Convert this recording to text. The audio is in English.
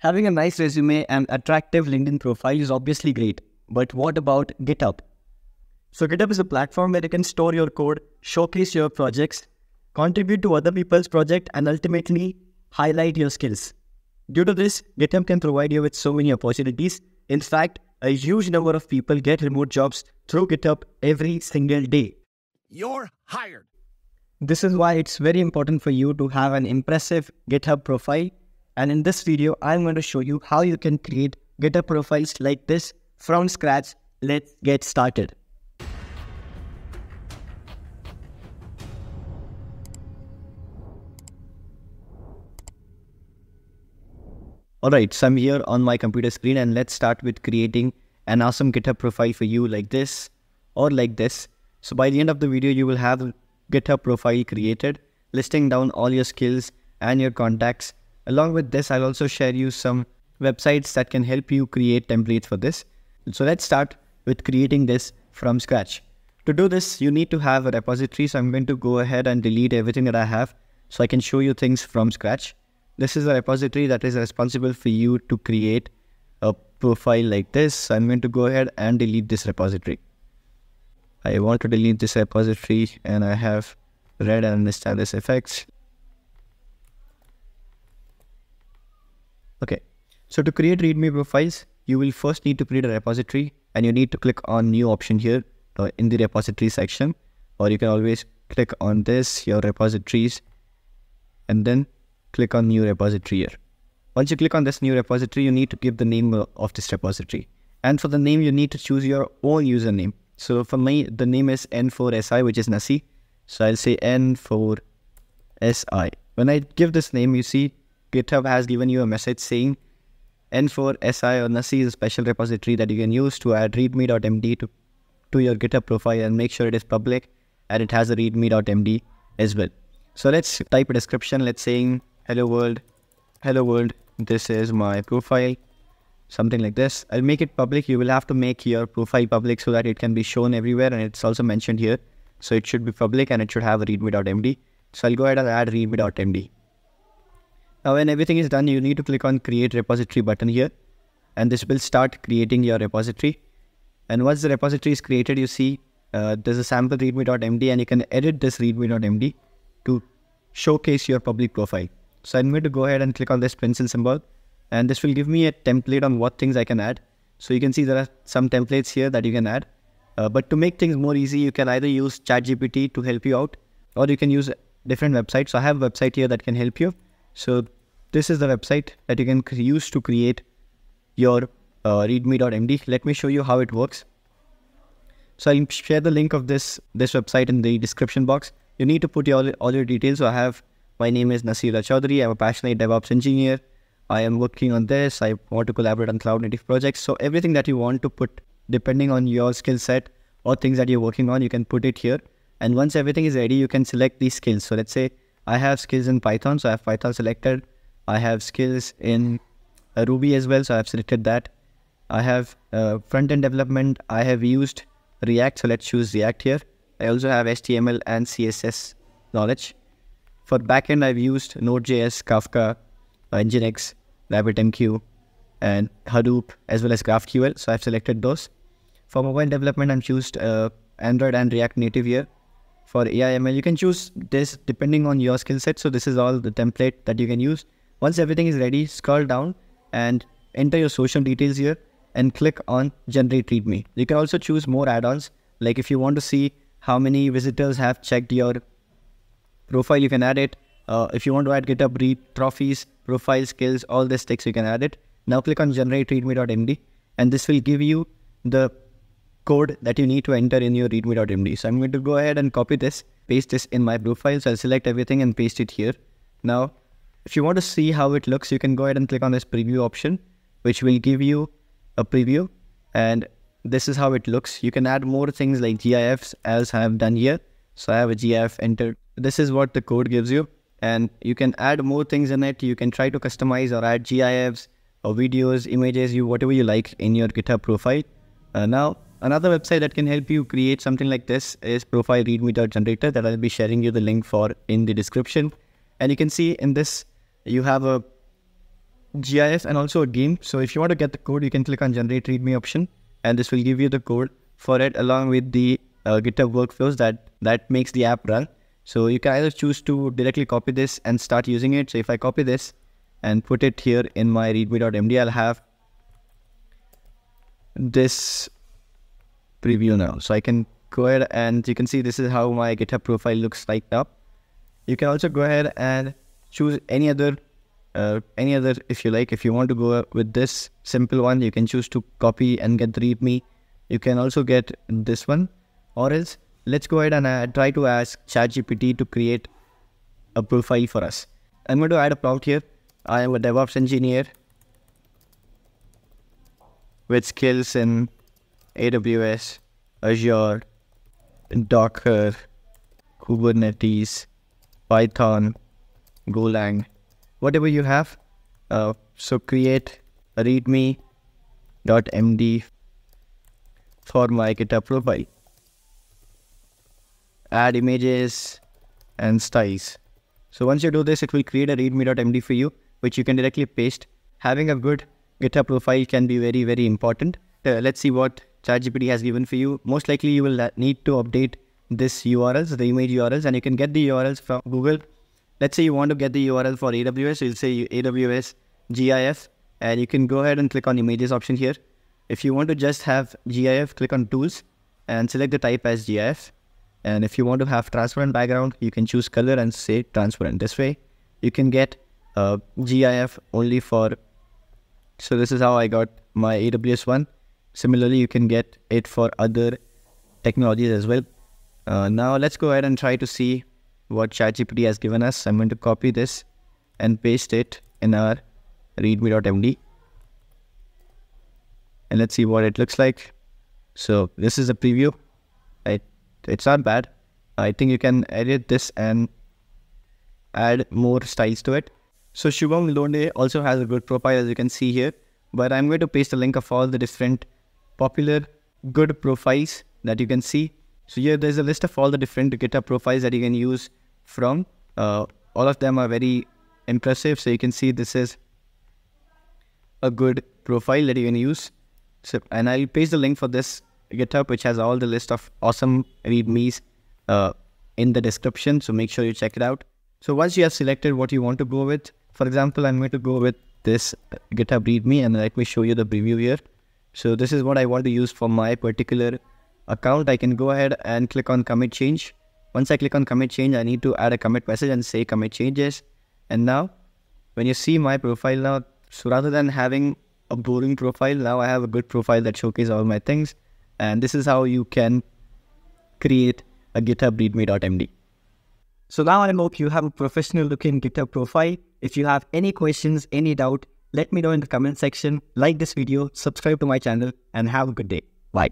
Having a nice resume and attractive LinkedIn profile is obviously great, but what about GitHub? So, GitHub is a platform where you can store your code, showcase your projects, contribute to other people's project, and ultimately highlight your skills. Due to this, GitHub can provide you with so many opportunities. In fact, a huge number of people get remote jobs through GitHub every single day. You're hired. This is why it's very important for you to have an impressive GitHub profile. And in this video, I'm going to show you how you can create GitHub profiles like this from scratch. Let's get started. Alright, so I'm here on my computer screen and let's start with creating an awesome GitHub profile for you like this or like this. So by the end of the video, you will have GitHub profile created, listing down all your skills and your contacts. Along with this, I'll also share you some websites that can help you create templates for this. So let's start with creating this from scratch. To do this, you need to have a repository. So I'm going to go ahead and delete everything that I have so I can show you things from scratch. This is a repository that is responsible for you to create a profile like this. So I'm going to go ahead and delete this repository. I want to delete this repository and I have read and understand this effects. Okay, so to create README profiles, you will first need to create a repository and you need to click on new option here uh, in the repository section or you can always click on this, your repositories and then click on new repository here. Once you click on this new repository, you need to give the name of this repository. And for the name, you need to choose your own username. So for me, the name is N4SI, which is Nasi. So I'll say N4SI. When I give this name, you see GitHub has given you a message saying N4SI or Nasi is a special repository that you can use to add readme.md to, to your GitHub profile and make sure it is public and it has a readme.md as well. So let's type a description. Let's say hello world hello world this is my profile something like this i'll make it public you will have to make your profile public so that it can be shown everywhere and it's also mentioned here so it should be public and it should have a readme.md so i'll go ahead and add readme.md now when everything is done you need to click on create repository button here and this will start creating your repository and once the repository is created you see uh, there's a sample readme.md and you can edit this readme.md to showcase your public profile so I'm going to go ahead and click on this pencil symbol and this will give me a template on what things I can add. So you can see there are some templates here that you can add. Uh, but to make things more easy, you can either use ChatGPT to help you out or you can use different websites. So I have a website here that can help you. So this is the website that you can use to create your uh, readme.md. Let me show you how it works. So I'll share the link of this this website in the description box. You need to put your, all your details. So I have my name is Nasiullah Chaudhari. I'm a passionate DevOps engineer. I am working on this. I want to collaborate on cloud native projects. So everything that you want to put, depending on your skill set or things that you're working on, you can put it here. And once everything is ready, you can select these skills. So let's say I have skills in Python. So I have Python selected. I have skills in uh, Ruby as well. So I've selected that. I have uh, front-end development. I have used React. So let's choose React here. I also have HTML and CSS knowledge. For backend, I've used Node.js, Kafka, Nginx, RabbitMQ, and Hadoop, as well as GraphQL. So I've selected those. For mobile development, I've used uh, Android and React Native here. For AIML, you can choose this depending on your skill set. So this is all the template that you can use. Once everything is ready, scroll down and enter your social details here and click on generate readme. You can also choose more add-ons. Like if you want to see how many visitors have checked your profile, you can add it. Uh, if you want to add GitHub read trophies, profile skills, all these text, you can add it. Now click on generate readme.md and this will give you the code that you need to enter in your readme.md. So I'm going to go ahead and copy this, paste this in my profile. So I'll select everything and paste it here. Now, if you want to see how it looks, you can go ahead and click on this preview option, which will give you a preview. And this is how it looks. You can add more things like GIFs as I have done here. So I have a GIF entered this is what the code gives you and you can add more things in it you can try to customize or add gifs or videos images you whatever you like in your github profile uh, now another website that can help you create something like this is profile readme.generator that i'll be sharing you the link for in the description and you can see in this you have a GIF and also a game. So if you want to get the code, you can click on generate readme option and this will give you the code for it along with the uh, GitHub workflows that, that makes the app run. So you can either choose to directly copy this and start using it. So if I copy this and put it here in my readme.md, I'll have this preview now. So I can go ahead and you can see this is how my GitHub profile looks like now. You can also go ahead and choose any other uh, any other if you like. If you want to go with this simple one you can choose to copy and get the readme you can also get this one. Or else let's go ahead and uh, try to ask ChatGPT to create a profile for us. I'm going to add a prompt here. I am a DevOps engineer with skills in AWS, Azure, Docker, Kubernetes, Python, Golang, whatever you have. Uh, so create a readme.md for my GitHub profile. Add images and styles. So once you do this, it will create a readme.md for you, which you can directly paste. Having a good GitHub profile can be very, very important. Uh, let's see what ChatGPT has given for you. Most likely you will need to update this URLs, the image URLs, and you can get the URLs from Google. Let's say you want to get the URL for AWS, you'll say AWS GIF, and you can go ahead and click on images option here. If you want to just have GIF, click on tools and select the type as GIF. And if you want to have transparent background, you can choose color and say transparent. This way, you can get uh, a GIF only for. So this is how I got my AWS one. Similarly, you can get it for other technologies as well. Uh, now let's go ahead and try to see what ChatGPT has given us. I'm going to copy this and paste it in our readme.md. And let's see what it looks like. So this is a preview. It, it's not bad. I think you can edit this and add more styles to it. So Shubham Londhe also has a good profile as you can see here. But I'm going to paste a link of all the different popular good profiles that you can see. So here there's a list of all the different GitHub profiles that you can use from. Uh, all of them are very impressive. So you can see this is a good profile that you can use. So, and I'll paste the link for this GitHub, which has all the list of awesome readmes uh, in the description. So make sure you check it out. So once you have selected what you want to go with, for example, I'm going to go with this GitHub README and let me show you the preview here. So this is what I want to use for my particular account. I can go ahead and click on commit change. Once I click on commit change, I need to add a commit message and say commit changes. And now when you see my profile now, so rather than having a boring profile, now I have a good profile that showcases all my things. And this is how you can create a GitHub readme.md. So now I hope you have a professional looking GitHub profile. If you have any questions, any doubt, let me know in the comment section. Like this video, subscribe to my channel, and have a good day. Bye.